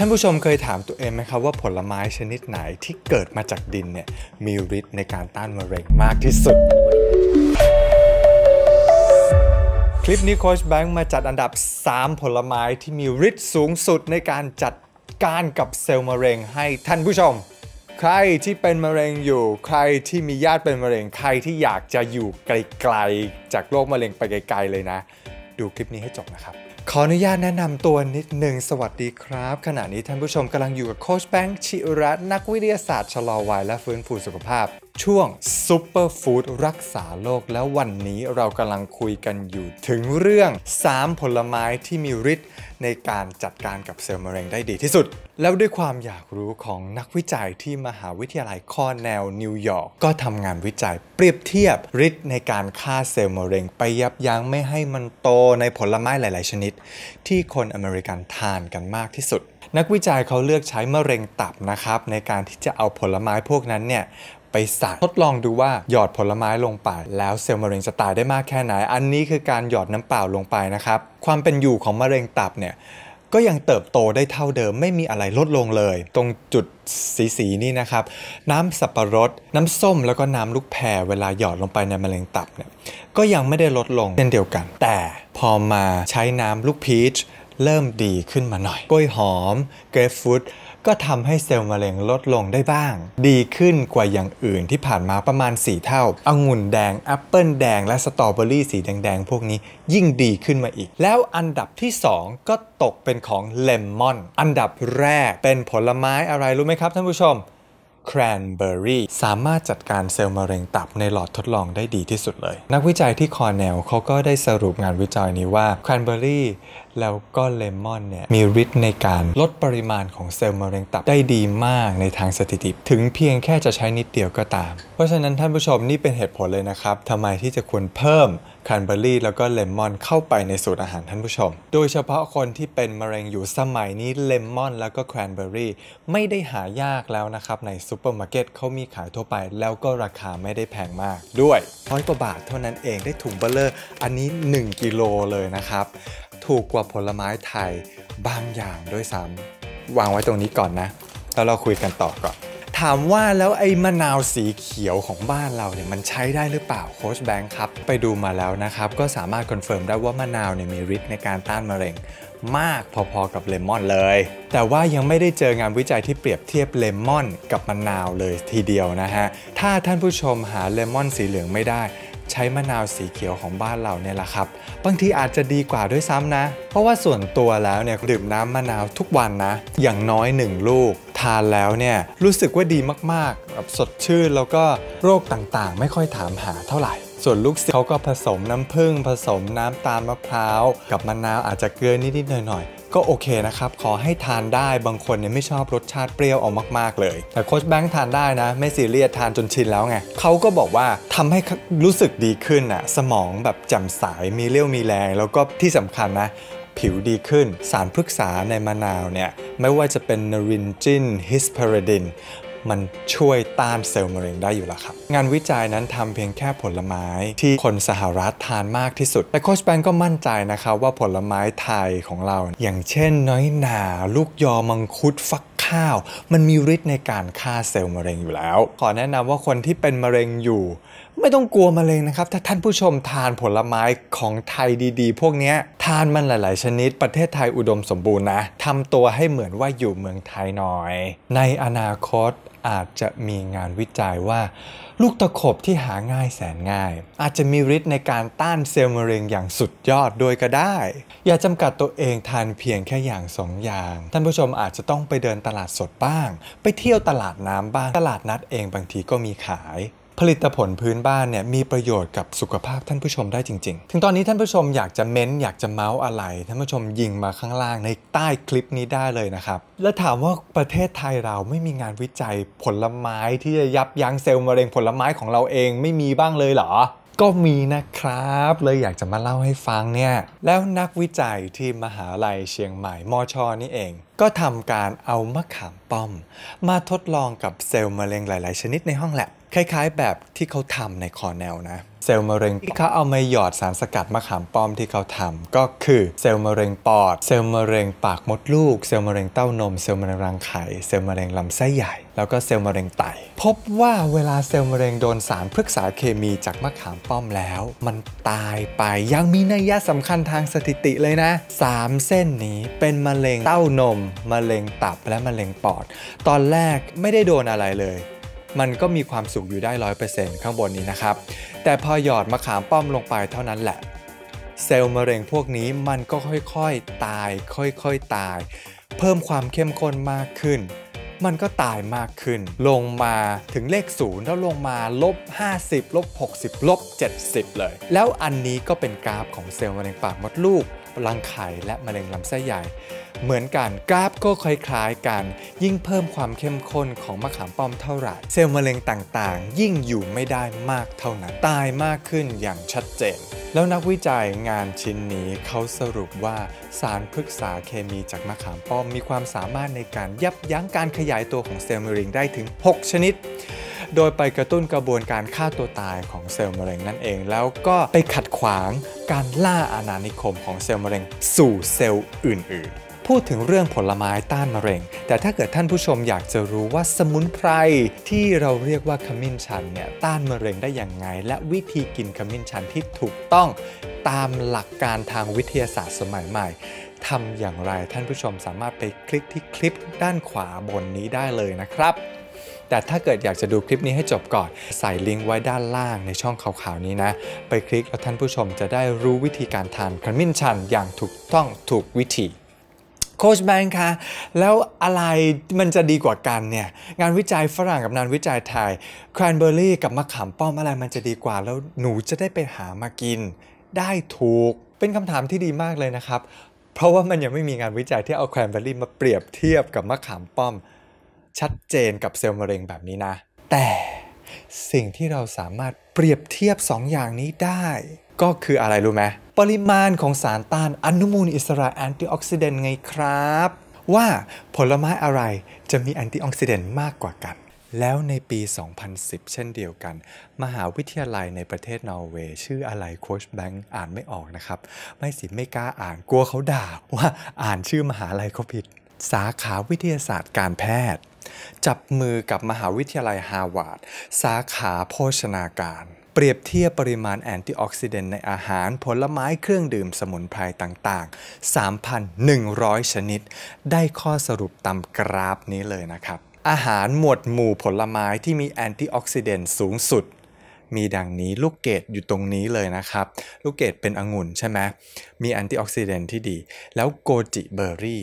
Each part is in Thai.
ท่านผู้ชมเคยถามตัวเองไหมครับว่าผลไม้ชนิดไหนที่เกิดมาจากดินเนี่ยมีฤทธิ์ในการต้านมะเร็งมากที่สุด คลิปนี้โค้ชแบงค์มาจัดอันดับ 3 ผลไม้ที่มีฤทธิ์สูงสุดในการจัดการกับเซลล์มะเร็งให้ท่านผู้ชม ใครที่เป็นมะเร็งอยู่ ใครที่มีญาติเป็นมะเร็งใครที่อยากจะอยู่ไกลๆ จากโรคมะเร็งไปไกลๆเลยนะ ดูคลิปนี้ให้จบนะครับ ขออนุญาตแนะนำตัวนิดหนึ่งสวัสดีครับ ขณะนี้ท่านผู้ชมกำลังอยู่กับโค้ชแบงค์ชิรัตน์นักวิทยาศาสตร์ชะลอวัยและฟื้นฟูสุขภาพ ช่วง superfood รักษาโรคแล้ววันนี้เรากำลังคุยกันอยู่ถึงเรื่อง 3 ผลไม้ที่มีฤทธิ์ในการจัดการกับเซลล์มะเร็งได้ดีที่สุด แล้วด้วยความอยากรู้ของนักวิจัยที่มหาวิทยาลัยคอร์เนลนิวยอร์กก็ทำงานวิจัยเปรียบเทียบฤทธิ์ในการฆ่าเซลล์มะเร็งไปยับยั้งไม่ให้มันโตในผลไม้หลาย ๆ ชนิด ที่คนอเมริกันทานกันมากที่สุด นักวิจัยเขาเลือกใช้มะเร็งตับนะครับในการที่จะเอาผลไม้พวกนั้นเนี่ย ไปใส่ทดลองดูว่าหยอดผลไม้ลงไป แล้วเซลล์มะเร็งจะตายได้มากแค่ไหน อันนี้คือการหยอดน้ำเปล่าลงไปนะครับ ความเป็นอยู่ของมะเร็งตับเนี่ยก็ยังเติบโตได้เท่าเดิมไม่มีอะไรลดลงเลย ตรงจุดสีสีนี่นะครับ น้ำสับปะรด น้ำส้มแล้วก็น้ำลูกแพรเวลาหยอดลงไปในมะเร็งตับเนี่ยก็ยังไม่ได้ลดลงเช่นเดียวกัน แต่พอมาใช้น้ำลูกพีชเริ่มดีขึ้นมาหน่อยกล้วยหอมเกรฟฟรุต ก็ทำให้เซลล์มะเร็งลดลงได้บ้าง ดีขึ้นกว่าอย่างอื่นที่ผ่านมาประมาณ 4 เท่าองุ่นแดงแอปเปิลแดงและสตรอเบอรี่สีแดงๆ พวกนี้ยิ่งดีขึ้นมาอีก แล้วอันดับที่ 2 ก็ตกเป็นของเลมอนอันดับแรกเป็นผลไม้อะไรรู้ไหมครับท่านผู้ชม แครนเบอร์รี่สามารถจัดการเซลล์มะเร็งตับในหลอดทดลองได้ดีที่สุดเลย นักวิจัยที่คอร์เนลเขาก็ได้สรุปงานวิจัยนี้ว่าแครนเบอร์รี่แล้วก็เลมอนเนี่ยมีฤทธิ์ในการลดปริมาณของเซลล์มะเร็งตับได้ดีมากในทางสถิติ ถึงเพียงแค่จะใช้นิดเดียวก็ตาม เพราะฉะนั้นท่านผู้ชมนี่เป็นเหตุผลเลยนะครับทำไมที่จะควรเพิ่ม แครนเบอร์รี่แล้วก็เลมอนเข้าไปในสูตรอาหารท่านผู้ชม โดยเฉพาะคนที่เป็นมะเร็งอยู่สมัยนี้เลมอนแล้วก็แครนเบอร์รี่ไม่ได้หายากแล้วนะครับในซูเปอร์มาร์เก็ตเขามีขายทั่วไป แล้วก็ราคาไม่ได้แพงมากด้วยร้อยกว่าบาทเท่านั้นเองได้ถุงเบ้อเร่อ อันนี้ 1 กิโลเลยนะครับ ถูกกว่าผลไม้ไทยบางอย่างด้วยซ้ำวางไว้ตรงนี้ก่อนนะ แล้วเราคุยกันต่อก่อน ถามว่าแล้วไอ้มะนาวสีเขียวของบ้านเราเนี่ยมันใช้ได้หรือเปล่าโค้ชแบงค์ครับ ไปดูมาแล้วนะครับ ก็สามารถ confirm ได้ว่ามะนาวเนี่ยมีฤทธิ์ในการต้านมะเร็งมากพอๆกับเลมอนเลย แต่ว่ายังไม่ได้เจองานวิจัยที่เปรียบเทียบเลมอนกับมะนาวเลยทีเดียวนะฮะ ถ้าท่านผู้ชมหาเลมอนสีเหลืองไม่ได้ ใช้มะนาวสีเขียวของบ้านเราเนี่ยแหละครับ บางทีอาจจะดีกว่าด้วยซ้ำนะ เพราะว่าส่วนตัวแล้วเนี่ยดื่มน้ำมะนาวทุกวันนะ อย่างน้อย 1 ลูก ทานแล้วเนี่ยรู้สึกว่าดีมากๆแบบสดชื่นแล้วก็โรคต่างๆ ไม่ค่อยถามหาเท่าไหร่ส่วนลูกศิษย์เขาก็ผสมน้ำผึ้งผสมน้ำตาลมะพร้าว กับมะนาวอาจจะเกลือนิดๆหน่อยๆ ก็โอเคนะครับ ขอให้ทานได้บางคนเนี่ยไม่ชอบรสชาติเปรี้ยวออกมาก ๆ เลย แต่โค้ชแบงค์ทานได้นะ ไม่ซีเรียสทานจนชินแล้วไงเขาก็บอกว่าทำให้รู้สึกดีขึ้นอะสมองแบบแจ่มใสมีเรี่ยวมีแรง แล้วก็ที่สำคัญนะผิวดีขึ้น สารพฤกษาในมะนาวเนี่ย ไม่ว่าจะเป็นนรินจินฮิสเพรดิน มันช่วยต้านเซลล์มะเร็งได้อยู่แล้วครับ งานวิจัยนั้นทำเพียงแค่ผลไม้ที่คนสหรัฐทานมากที่สุด แต่โคชแบงก็มั่นใจนะครับว่าผลไม้ไทยของเรา อย่างเช่น น้อยหนาลูกยอมังคุดฟักข้าว มันมีฤทธิ์ในการฆ่าเซลล์มะเร็งอยู่แล้ว ขอแนะนำว่าคนที่เป็นมะเร็งอยู่ ไม่ต้องกลัวมะเร็งนะครับ ถ้าท่านผู้ชมทานผลไม้ของไทยดีๆ พวกนี้ทานมันหลาย ๆ ชนิด ประเทศไทยอุดมสมบูรณ์นะทำตัวให้เหมือนว่าอยู่เมืองไทยหน่อย ในอนาคตอาจจะมีงานวิจัยว่า ลูกตะขบที่หาง่ายแสนง่าย อาจจะมีฤทธิ์ในการต้านเซลล์มะเร็งอย่างสุดยอดโดยก็ได้ อย่าจำกัดตัวเองทานเพียงแค่อย่างสองอย่าง ท่านผู้ชมอาจจะต้องไปเดินตลาดสดบ้าง ไปเที่ยวตลาดน้ำบ้าง ตลาดนัดเองบางทีก็มีขาย ผลิตผลพื้นบ้านเนี่ยมีประโยชน์กับสุขภาพท่านผู้ชมได้จริง ๆ ถึงตอนนี้ท่านผู้ชมอยากจะเม้น อยากจะเมาส์อะไร ท่านผู้ชมยิงมาข้างล่างในใต้คลิปนี้ได้เลยนะครับ แล้วถามว่าประเทศไทยเราไม่มีงานวิจัยผลไม้ที่จะยับยั้งเซลล์มะเร็งผลไม้ของเราเองไม่มีบ้างเลยเหรอก็มีนะครับ เลยอยากจะมาเล่าให้ฟังเนี่ย แล้วนักวิจัยที่มหาลัยเชียงใหม่มอชอนี่เอง ก็ทำการเอามะขามป้อม มาทดลองกับเซลล์มะเร็งหลาย ๆ ชนิดในห้องแล็บ คล้ายๆ แบบที่เขาทำในคอร์เนลนะเซลล์มะเร็งที่เขาเอามาหยอดสารสกัดมะขามป้อมที่เขาทำก็คือเซลล์มะเร็งปอด เซลล์มะเร็งปากมดลูก เซลล์มะเร็งเต้านม เซลล์มะเร็งรังไข่ เซลล์มะเร็งลำไส้ใหญ่ แล้วก็เซลล์มะเร็งไต พบว่าเวลาเซลล์มะเร็งโดนสารพฤกษาเคมีจากมะขามป้อมแล้ว มันตายไปยังมีนัยยะสำคัญทางสถิติเลยนะ 3 เส้นนี้เป็นมะเร็งเต้านม มะเร็งตับและมะเร็งปอด ตอนแรกไม่ได้โดนอะไรเลย มันก็มีความสุขอยู่ได้ร้อยเปอร์เซ็นต์ข้างบนนี้นะครับ แต่พอหยอดมะขามป้อมลงไปเท่านั้นแหละ เซลล์มะเร็งพวกนี้มันก็ค่อยๆตาย ค่อยๆตาย เพิ่มความเข้มข้นมากขึ้น มันก็ตายมากขึ้น ลงมาถึงเลขศูนย์แล้วลงมาลบ 50ลบ60ลบ70 เลย แล้วอันนี้ก็เป็นกราฟของเซลล์มะเร็งปากมดลูก รังไข่และมะเร็งลำไส้ใหญ่ เหมือนกันกราฟก็คล้ายๆกัน ยิ่งเพิ่มความเข้มข้นของมะขามป้อมเท่าไหร่เซลล์มะเร็งต่างๆ ยิ่งอยู่ไม่ได้มากเท่านั้นตายมากขึ้นอย่างชัดเจน แล้วนักวิจัยงานชิ้นนี้เขาสรุปว่าสารพฤกษาเคมีจากมะขามป้อมมีความสามารถในการยับยั้งการขยายตัวของเซลล์มะเร็งได้ถึง 6 ชนิด โดยไปกระตุ้นกระบวนการฆ่าตัวตายของเซลล์มะเร็งนั่นเอง แล้วก็ไปขัดขวางการล่าอาณานิคมของเซลล์มะเร็งสู่เซลล์อื่น ๆพูดถึงเรื่องผลไม้ต้านมะเร็ง แต่ถ้าเกิดท่านผู้ชมอยากจะรู้ว่าสมุนไพรที่เราเรียกว่าขมิ้นชันเนี่ยต้านมะเร็งได้อย่างไง และวิธีกินขมิ้นชันที่ถูกต้องตามหลักการทางวิทยาศาสตร์สมัยใหม่ทำอย่างไรท่านผู้ชมสามารถไปคลิกที่คลิปด้านขวาบนนี้ได้เลยนะครับ แต่ถ้าเกิดอยากจะดูคลิปนี้ให้จบก่อน ใส่ลิงก์ไว้ด้านล่างในช่องขาวๆนี้นะ ไปคลิกแล้วท่านผู้ชมจะได้รู้วิธีการทานขมิ้นชันอย่างถูกต้องถูกวิธีโคชแบงค์คะแล้วอะไรมันจะดีกว่ากันเนี่ย งานวิจัยฝรั่งกับงานวิจัยไทยแครนเบอร์รี่กับมะขามป้อมอะไรมันจะดีกว่า แล้วหนูจะได้ไปหามากิน ได้ถูกเป็นคำถามที่ดีมากเลยนะครับ เพราะว่ามันยังไม่มีงานวิจัยที่เอาแครนเบอร์รี่มาเปรียบเทียบกับมะขามป้อม ชัดเจนกับเซลล์มะเร็งแบบนี้นะ แต่สิ่งที่เราสามารถเปรียบเทียบ 2 อย่างนี้ได้ ก็คืออะไรรู้ไหมปริมาณของสารต้านอนุมูลอิสระ antioxidant ไงครับ ว่าผลไม้อะไรจะมี antioxidant มากกว่ากัน แล้วในปี 2010 เช่นเดียวกัน มหาวิทยาลัยในประเทศนอร์เวย์ชื่ออะไรโคชแบงค์อ่านไม่ออกนะครับ ไม่สิไม่กล้าอ่านกลัวเขาด่าว่าอ่านชื่อมหาลัยเขาผิด สาขาวิทยาศาสตร์การแพทย์ จับมือกับมหาวิทยาลัยฮาร์วาร์ดสาขาโภชนาการ เปรียบเทียบปริมาณ antioxidant ในอาหาร ผลไม้เครื่องดื่มสมุนไพรต่างๆ 3,100 ชนิด ได้ข้อสรุปตามกราฟนี้เลยนะครับ อาหารหมวดหมู่ผลไม้ที่มี antioxidant สูงสุดมีดังนี้ลูกเกดอยู่ตรงนี้เลยนะครับ ลูกเกดเป็นองุ่นใช่ไหมมี antioxidant ที่ดี แล้ว goji berry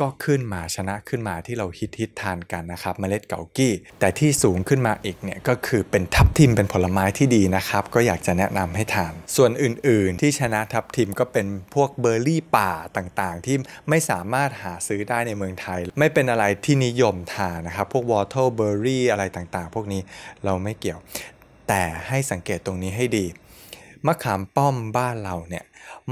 ก็ขึ้นมาชนะขึ้นมาที่เราฮิตฮิตทานกันนะครับเม็ดเก๋ากี้ แต่ที่สูงขึ้นมาอีกเนี่ยก็คือเป็นทับทิมเป็นผลไม้ที่ดีนะครับ ก็อยากจะแนะนำให้ทาน ส่วนอื่นๆ ที่ชนะทับทิมก็เป็นพวกเบอร์รี่ป่าต่างๆ ที่ไม่สามารถหาซื้อได้ในเมืองไทย ไม่เป็นอะไรที่นิยมทานนะครับ พวกวอเทอร์เบอร์รี่อะไรต่างๆ พวกนี้เราไม่เกี่ยว แต่ให้สังเกตตรงนี้ให้ดีมะขามป้อมบ้านเราเนี่ย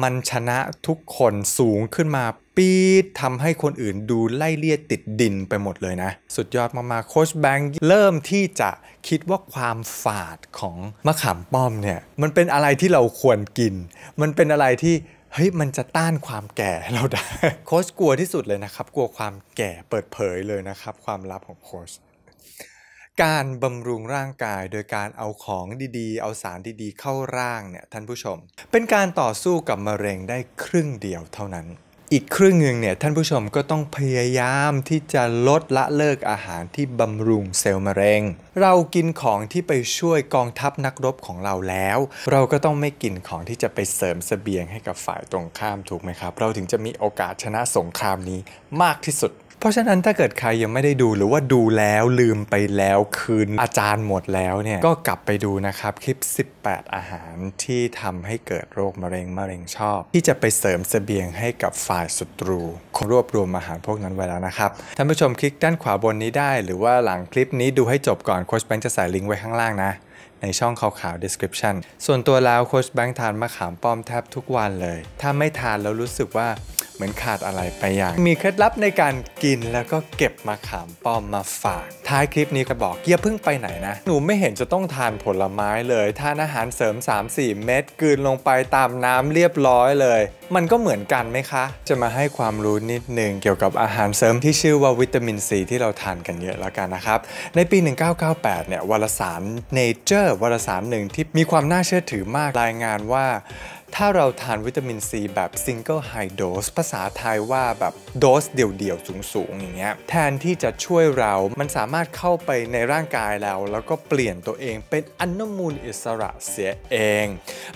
มันชนะทุกคนสูงขึ้นมา ปี๊ดทำให้คนอื่นดูไล่เลี่ยติดดินไปหมดเลยนะ สุดยอดมากๆโคชแบงค์เริ่มที่จะคิดว่าความฝาดของมะขามป้อมเนี่ยมันเป็นอะไรที่เราควรกิน มันเป็นอะไรที่เฮ้ยมันจะต้านความแก่เราได้โค้ชกลัวที่สุดเลยนะครับ กลัวความแก่เปิดเผยเลยนะครับ ความลับของโค้ชการบำรุงร่างกายโดยการเอาของดีๆ เอาสารดีๆ เข้าร่างเนี่ยท่านผู้ชม เป็นการต่อสู้กับมะเร็งได้ครึ่งเดียวเท่านั้น อีกครึ่งหนึ่งเนี่ยท่านผู้ชมก็ต้องพยายามที่จะลดละเลิกอาหารที่บำรุงเซลล์มะเร็ง เรากินของที่ไปช่วยกองทัพนักรบของเราแล้ว เราก็ต้องไม่กินของที่จะไปเสริมเสบียงให้กับฝ่ายตรงข้ามถูกไหมครับ เราถึงจะมีโอกาสชนะสงครามนี้มากที่สุด เพราะฉะนั้นถ้าเกิดใครยังไม่ได้ดูหรือว่าดูแล้วลืมไปแล้วคืนอาจารย์หมดแล้วเนี่ย ก็กลับไปดูนะครับ คลิป 18 อาหารที่ทำให้เกิดโรคมะเร็งมะเร็งชอบ ที่จะไปเสริมเสบียงให้กับฝ่ายศัตรูรวบรวมอาหารพวกนั้นไว้แล้วนะครับท่านผู้ชมคลิกด้านขวาบนนี้ได้ หรือว่าหลังคลิปนี้ดูให้จบก่อนโค้ชแบงค์จะใส่ลิงก์ไว้ข้างล่างนะในช่องขาวๆ description ส่วนตัวแล้วโคชแบงค์ทานมะขามป้อมแทบทุกวันเลย ถ้าไม่ทานแล้วรู้สึกว่าเหมือนขาดอะไรไปอย่าง มีเคล็ดลับในการกินแล้วก็เก็บมะขามป้อมมาฝาก ท้ายคลิปนี้ก็บอกอย่าเพิ่งไปไหนนะ หนูไม่เห็นจะต้องทานผลไม้เลยทานอาหารเสริม 3-4 เม็ดกืนลงไปตามน้ำเรียบร้อยเลย มันก็เหมือนกันไหมคะ จะมาให้ความรู้นิดนึงเกี่ยวกับอาหารเสริมที่ชื่อว่าวิตามินซีที่เราทานกันเยอะแล้วกันนะครับ ในปี 1998 เนี่ยวารสาร Nature วารสารหนึ่งที่มีความน่าเชื่อถือมากรายงานว่า ถ้าเราทานวิตามินซีแบบ single high dose ภาษาไทยว่าแบบโดสเดี่ยวๆ สูงๆ อย่างเงี้ย แทนที่จะช่วยเรา มันสามารถเข้าไปในร่างกายเรา แล้วก็เปลี่ยนตัวเองเป็นอนุมูลอิสระเสียเอง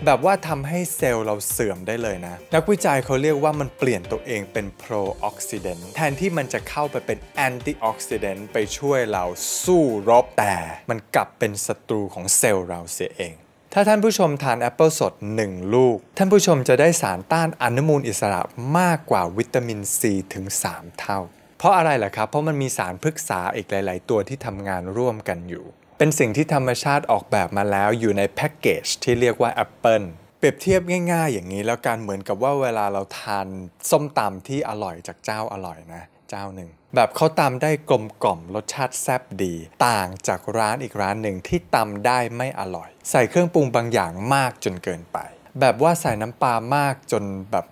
แบบว่าทำให้เซลล์เราเสื่อมได้เลยนะ นักวิจัยเขาเรียกว่ามันเปลี่ยนตัวเองเป็น pro oxidant แทนที่มันจะเข้าไปเป็น anti oxidant ไปช่วยเราสู้รบแต่ มันกลับเป็นศัตรูของเซลล์เราเสียเอง ถ้าท่านผู้ชมทานแอปเปิลสด 1 ลูก ท่านผู้ชมจะได้สารต้านอนุมูลอิสระมากกว่าวิตามินซีถึง 3 เท่า เพราะอะไรล่ะครับ เพราะมันมีสารพฤกษาอีกหลาย ๆ ตัวที่ทำงานร่วมกันอยู่ เป็นสิ่งที่ธรรมชาติออกแบบมาแล้วอยู่ในแพ็กเกจที่เรียกว่าแอปเปิลเปรียบเทียบง่าย ๆ อย่างนี้แล้วกันเหมือนกับว่าเวลาเราทานส้มตำที่อร่อยจากเจ้าอร่อยนะ เจ้าหนึ่ง แบบเขาตำได้กลมกล่อมรสชาติแซ่บดี ต่างจากร้านอีกร้านหนึ่งที่ตำได้ไม่อร่อย ใส่เครื่องปรุงบางอย่างมากจนเกินไป แบบว่าใส่น้ำปลามากจนแบบ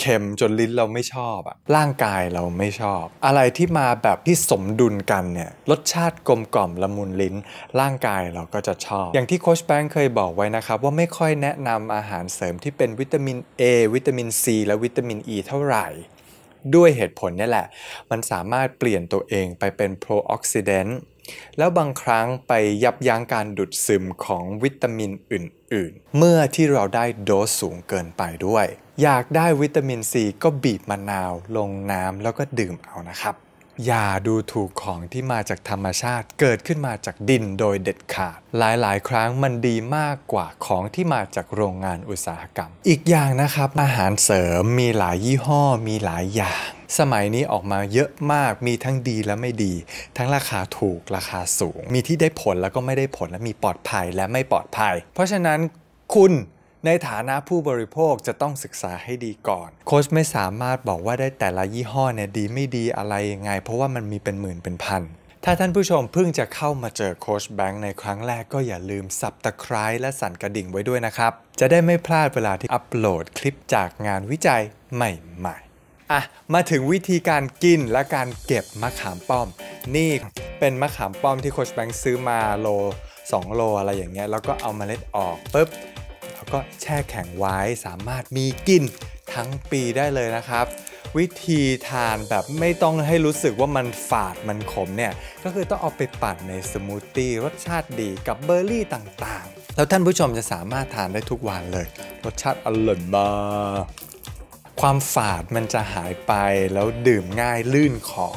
เค็มจนลิ้นเราไม่ชอบอะร่างกายเราไม่ชอบ อะไรที่มาแบบที่สมดุลกันเนี่ยรสชาติกลมกล่อมละมุนลิ้น ร่างกายเราก็จะชอบ อย่างที่โคชแบงเคยบอกไว้นะครับ ว่าไม่ค่อยแนะนำอาหารเสริมที่เป็นวิตามิน A วิตามิน C และวิตามิน E เท่าไหร่ ด้วยเหตุผลนี่แหละ มันสามารถเปลี่ยนตัวเองไปเป็นโปรออกซิเดนต์แล้วบางครั้งไปยับยั้งการดูดซึมของวิตามินอื่น ๆ เมื่อที่เราได้โดสสูงเกินไปด้วย อยากได้วิตามินซีก็บีบมะนาว ลงน้ำแล้วก็ดื่มเอานะครับ อย่าดูถูกของที่มาจากธรรมชาติ เกิดขึ้นมาจากดินโดยเด็ดขาด หลายๆ ครั้งมันดีมากกว่าของที่มาจากโรงงานอุตสาหกรรม อีกอย่างนะครับ อาหารเสริมมีหลายยี่ห้อมีหลายอย่าง สมัยนี้ออกมาเยอะมากมีทั้งดีและไม่ดี ทั้งราคาถูกราคาสูง มีที่ได้ผลแล้วก็ไม่ได้ผลและมีปลอดภัยและไม่ปลอดภัย เพราะฉะนั้นคุณ ในฐานะผู้บริโภคจะต้องศึกษาให้ดีก่อน โค้ชไม่สามารถบอกว่าได้แต่ละยี่ห้อเนี่ยดีไม่ดีอะไรยังไง เพราะว่ามันมีเป็นหมื่นเป็นพันถ้าท่านผู้ชมเพิ่งจะเข้ามาเจอโค้ชแบงค์ในครั้งแรกก็อย่าลืมสับตะไคร้และสั่นกระดิ่งไว้ด้วยนะครับ จะได้ไม่พลาดเวลาที่อัปโหลดคลิปจากงานวิจัยใหม่ๆ อะ มาถึงวิธีการกินและการเก็บมะขามป้อม นี่เป็นมะขามป้อมที่โค้ชแบงค์ซื้อมาโล 2 โลอะไรอย่างเงี้ยแล้วก็เอาเมล็ดออกปุ๊บ แล้วก็แช่แข็งไว้สามารถมีกินทั้งปีได้เลยนะครับ วิธีทานแบบไม่ต้องให้รู้สึกว่ามันฝาดมันขมเนี่ย ก็คือต้องเอาไปปั่นในสมูทตี้รสชาติดีกับเบอร์รี่ต่างๆ แล้วท่านผู้ชมจะสามารถทานได้ทุกวันเลย รสชาติอร่อยมากความฝาดมันจะหายไปแล้วดื่มง่ายลื่นคอ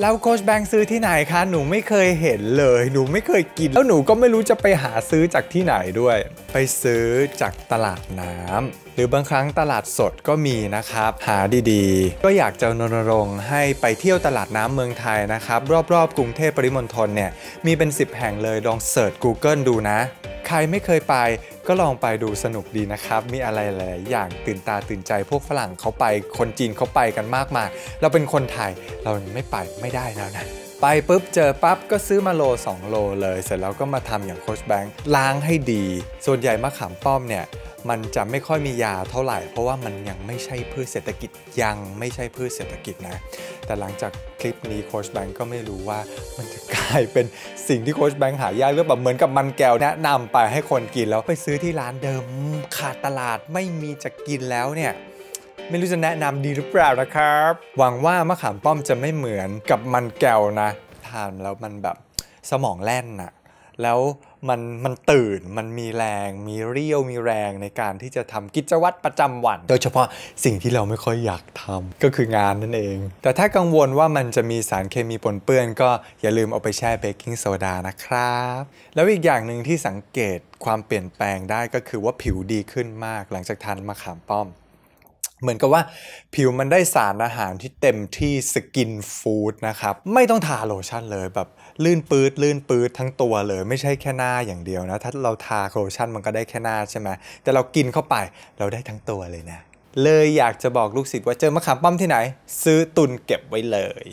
แล้วโคชแบงค์ซื้อที่ไหนคะ หนูไม่เคยเห็นเลย หนูไม่เคยกิน แล้วหนูก็ไม่รู้จะไปหาซื้อจากที่ไหนด้วย ไปซื้อจากตลาดน้ำหรือบางครั้งตลาดสดก็มีนะครับ หาดีๆ ก็อยากจะรณรงค์ให้ไปเที่ยวตลาดน้ำเมืองไทยนะครับ รอบๆ กรุงเทพปริมณฑลเนี่ยมีเป็น 10 แห่งเลยลองเสิร์ช Google ดูนะ ใครไม่เคยไปก็ลองไปดูสนุกดีนะครับ มีอะไรหลายอย่างตื่นตาตื่นใจพวกฝรั่งเขาไป คนจีนเขาไปกันมากมาย เราเป็นคนไทยเรายังไม่ไปไม่ได้แล้วนะไปปุ๊บเจอปั๊บก็ซื้อมาโล 2 โลเลย เสร็จแล้วก็มาทำอย่างโคชแบงค์ล้างให้ดี ส่วนใหญ่มะขามป้อมเนี่ย มันจะไม่ค่อยมียาเท่าไหร่ เพราะว่ามันยังไม่ใช่พืชเศรษฐกิจยังไม่ใช่พืชเศรษฐกิจนะ แต่หลังจากคลิปนี้โคชแบงก์ก็ไม่รู้ว่ามันจะกลายเป็นสิ่งที่โคชแบงค์หายากหรือแบบเหมือนกับมันแก้วแนะนำไปให้คนกินแล้วไปซื้อที่ร้านเดิมขาดตลาดไม่มีจะกินแล้วเนี่ยไม่รู้จะแนะนำดีหรือเปล่านะครับ หวังว่ามะขามป้อมจะไม่เหมือนกับมันแก้วนะ ทานแล้วมันแบบสมองแล่นน่ะแล้ว มันมันตื่นมันมีแรง มีเรี่ยวมีแรงในการที่จะทำกิจวัตรประจำวัน โดยเฉพาะสิ่งที่เราไม่ค่อยอยากทำก็คืองานนั่นเอง แต่ถ้ากังวลว่ามันจะมีสารเคมีปนเปื้อน ก็อย่าลืมเอาไปแช่เบกกิ้งโซดานะครับ แล้วอีกอย่างหนึ่งที่สังเกตความเปลี่ยนแปลงได้ก็คือว่าผิวดีขึ้นมากหลังจากทานมะขามป้อม เหมือนกับว่าผิวมันได้สารอาหารที่เต็มที่ skin food นะครับ ไม่ต้องทาโลชั่นเลยแบบลื่นปืดลื่นปืดทั้งตัวเลยไม่ใช่แค่หน้าอย่างเดียวนะ ถ้าเราทาโลชั่นมันก็ได้แค่หน้าใช่ไหมแต่เรากินเข้าไปเราได้ทั้งตัวเลยนะ เลยอยากจะบอกลูกศิษย์ว่าเจอมะขามป้อมที่ไหน ซื้อตุนเก็บไว้เลย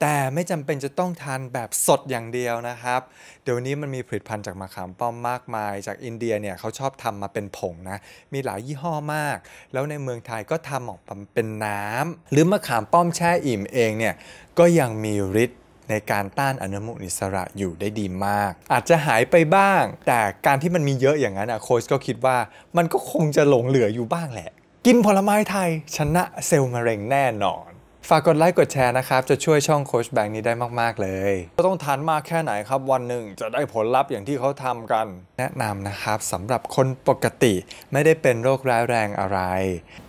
แต่ไม่จำเป็นจะต้องทานแบบสดอย่างเดียวนะครับ เดี๋ยวนี้มันมีผลิตภัณฑ์จากมะขามป้อมมากมาย จากอินเดียเนี่ยเขาชอบทำมาเป็นผงนะ มีหลายยี่ห้อมาก แล้วในเมืองไทยก็ทำออกมาเป็นน้ำหรือมะขามป้อมแช่อิ่มเองเนี่ยก็ยังมีฤทธิ์ในการต้านอนุมูลอิสระอยู่ได้ดีมาก อาจจะหายไปบ้าง แต่การที่มันมีเยอะอย่างนั้นอะโค้ชก็คิดว่ามันก็คงจะหลงเหลืออยู่บ้างแหละ กินผลไม้ไทยชนะเซลล์มะเร็งแน่นอน ฝากกดไลค์กดแชร์นะครับ จะช่วยช่องโคชแบงค์นี้ได้มาก ๆ เลยก็ต้องทานมากแค่ไหนครับ วันหนึ่งจะได้ผลลัพธ์อย่างที่เขาทำกัน แนะนำนะครับสำหรับคนปกติไม่ได้เป็นโรคร้ายแรงอะไร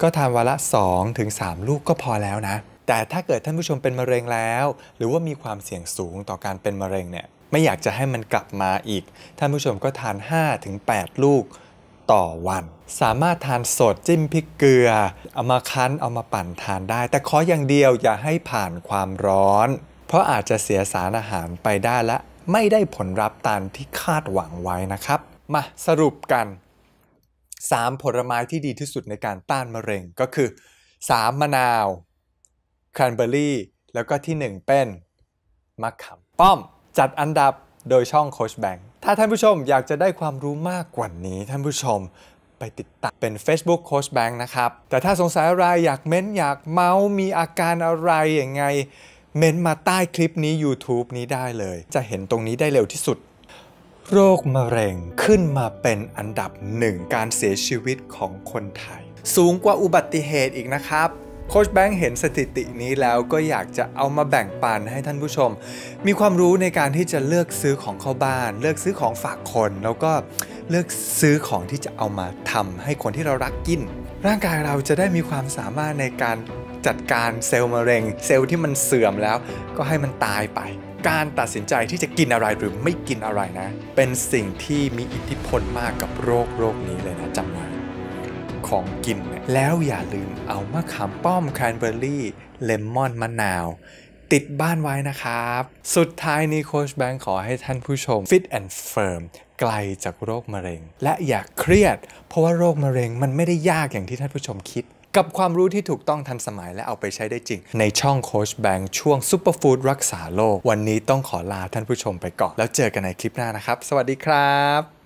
ก็ทานวันละ 2-3ถึง3ลูกก็พอแล้วนะ แต่ถ้าเกิดท่านผู้ชมเป็นมะเร็งแล้ว หรือว่ามีความเสี่ยงสูงต่อการเป็นมะเร็งเนี่ยไม่อยากจะให้มันกลับมาอีก ท่านผู้ชมก็ทาน 5-8 ลูก ต่อวัน สามารถทานสดจิ้มพริกเกลือ เอามาคั้นเอามาปั่นทานได้ แต่ขออย่างเดียวอย่าให้ผ่านความร้อน เพราะอาจจะเสียสารอาหารไปได้และไม่ได้ผลลัพธ์ตามที่คาดหวังไว้นะครับ มาสรุปกัน 3 ผลไม้ที่ดีที่สุดในการต้านมะเร็งก็คือ 3 มะนาวแครนเบอร์รี่แล้วก็ที่ 1 เป็นมะขามป้อม จัดอันดับโดยช่องโคชแบงค์ ถ้าท่านผู้ชมอยากจะได้ความรู้มากกว่านี้ ท่านผู้ชมไปติดตามเป็น Facebook Coach Bank นะครับ แต่ถ้าสงสัยอะไรอยากเม้นอยากเมาส์มีอาการอะไรอย่างไง เม้นมาใต้คลิปนี้ YouTube นี้ได้เลย จะเห็นตรงนี้ได้เร็วที่สุด โรคมะเร็งขึ้นมาเป็นอันดับหนึ่งการเสียชีวิตของคนไทย สูงกว่าอุบัติเหตุอีกนะครับ โคชแบงค์เห็นสถิตินี้แล้วก็อยากจะเอามาแบ่งปันให้ท่านผู้ชม มีความรู้ในการที่จะเลือกซื้อของเข้าบ้าน เลือกซื้อของฝากคน แล้วก็เลือกซื้อของที่จะเอามาทำให้คนที่เรารักกิน ร่างกายเราจะได้มีความสามารถในการจัดการเซลล์มะเร็ง เซลล์ที่มันเสื่อมแล้ว ก็ให้มันตายไป การตัดสินใจที่จะกินอะไรหรือไม่กินอะไรนะ เป็นสิ่งที่มีอิทธิพลมากกับโรคโรคนี้เลยนะจำไว้ ของกิน แล้วอย่าลืมเอามะขามป้อมแครนเบอร์รี่เลมอนมะนาว ติดบ้านไว้นะครับ สุดท้ายนี้โคชแบงค์ขอให้ท่านผู้ชม Fit and Firm ไกลจากโรคมะเร็ง และอย่าเครียด เพราะว่าโรคมะเร็งมันไม่ได้ยากอย่างที่ท่านผู้ชมคิดกับความรู้ที่ถูกต้องทันสมัยและเอาไปใช้ได้จริง ในช่องโคชแบงค์ช่วง superfood รักษาโรค วันนี้ต้องขอลาท่านผู้ชมไปก่อน แล้วเจอกันในคลิปหน้านะครับ สวัสดีครับ